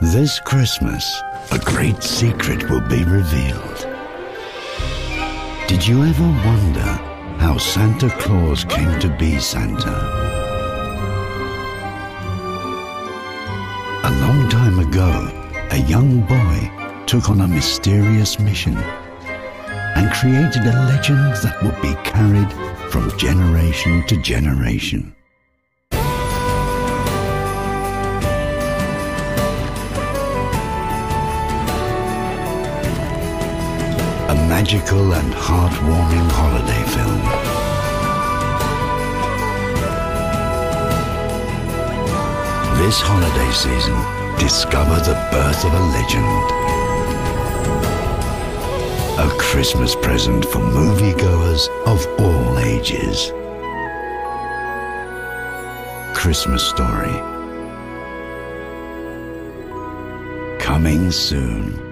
This Christmas, a great secret will be revealed. Did you ever wonder how Santa Claus came to be Santa? A long time ago, a young boy took on a mysterious mission and created a legend that would be carried from generation to generation. A magical and heartwarming holiday film. This holiday season, discover the birth of a legend. A Christmas present for moviegoers of all ages. Christmas Story. Coming soon.